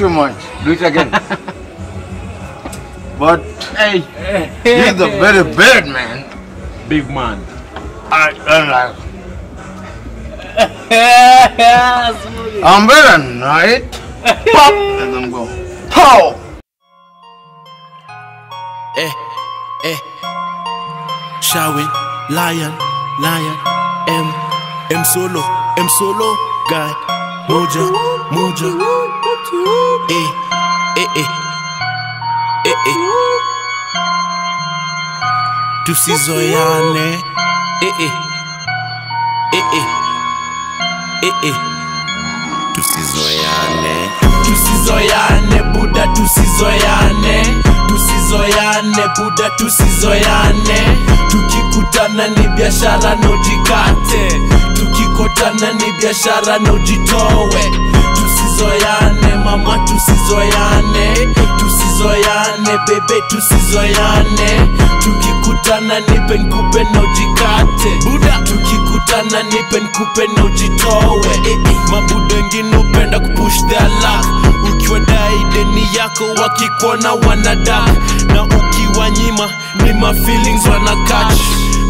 too much. Do it again. but Hey, he's the very bad man. big man. I don't like. I'm better night. Pop and then go. Pow. eh, eh. Shawin, lion, lion, M, M solo, M solo, guy, moja, moja, eh, eh, eh, eh, eh. Tusizoeane, eh, eh, eh, eh, eh, eh. Tusizoeane, tusizoeane, Buda, tusizoeane, tusizoeane, Buda, tusizoeane. Tukikutana ni biashara na ujikate, tukikutana ni biashara na ujitowe. Mama, tusizoyane tusizoyane bebe, tusizoyane. Tukikutana nipe nkupe na ujikate, Buda, tukikutana nipe nkupe na ujitowe. mabudo eh. Mabuda wengine upenda kupush their luck, ukiwa dai deni yako wakikuona wanada na ukiwanyima ni ma feelings wana catch.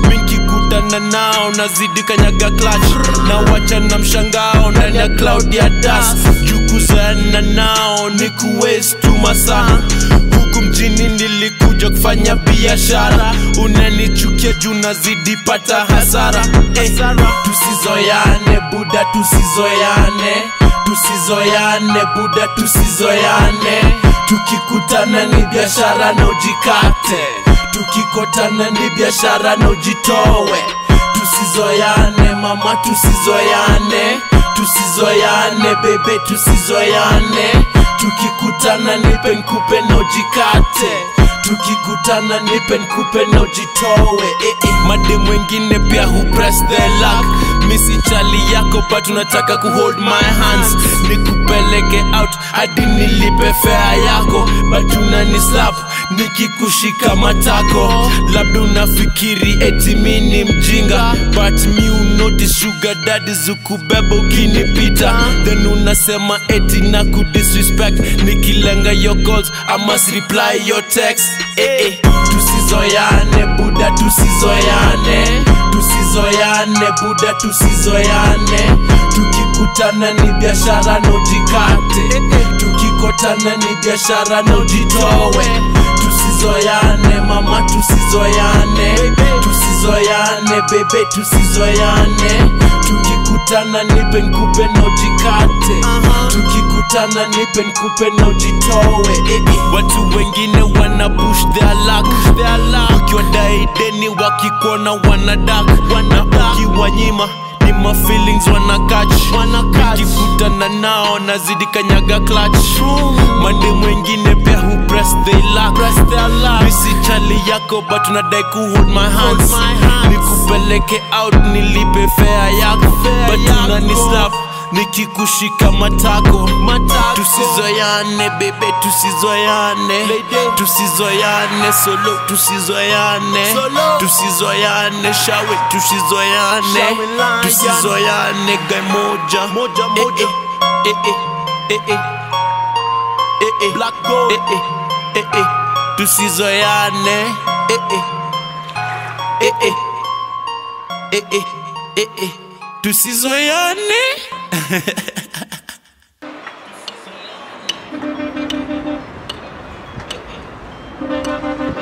Minkikutana nao nazidi kanyaga clutch. Na wacha na mshangao ndani ya cloud ya dust jukuzana nao ni kuwestu masaa huku mjini nilikuja kufanya biashara. Unanichukia juu nazidi pata hasara. Eh, tusizoyane buda tusizoyane tusizoyane buda tusizoyane tukikutana ni biashara na ujikate. Tukikotana ni biashara na ujitowe. Tusizoyane mama tusizoyane tusizoyane bebe tusizoyane. Tukikutana nipe nkupe na ujikate. Tukikutana nipe nkupe na ujitowe. Eh, eh. madem wengine pia hu press their luck. Misi chali yako but unataka kuhold my hands. Nikupeleke out hadi nilipe fea yako but ni slap nikikushika matako labda unafikiri eti mi ni mjinga. But mi unoti sugar dadi zukubeba ukinipita. Then unasema eti na kudisrespect nikilenga your calls I must reply your text. Eh, eh. tusizoyane buda tusizoyane. Tusizoyane buda tusizoyane. Tukikutana ni biashara na tukikotana ni biashara na ujitowe. Tusizoyane mama tusizoyane. Tusizoyane bebe tusizoyane. Tukikutana nipe nkupe na ujikate. Tukikutana nipe nkupe na ujitowe. Watu wengine wana push their luck. Ukiwa dai deni wakikuona wanadak na ukiwanyima ni ma feelings wanna catch. Ukikutana nao nazidi kanyaga clutch. Mande wengine pia hu press they lock. Misi chali yako but unadai ku hold my hands. nikupeleke out nilipe fare yako. But unani slap nikikushika matako, matako. Tusizoyane bebe, tusizoyane, tusizoyane solo, tusizoyane, tusizoyane shawe, tusizoyane, tusizoyane gai moja, moja, eh, moja. Eh, eh, eh, eh, eh, eh. Eh. eh, eh, eh, eh. Tusizoyane eh, eh. Eh, eh. Eh, eh, eh, eh. Tusizoyane eh, eh. thank you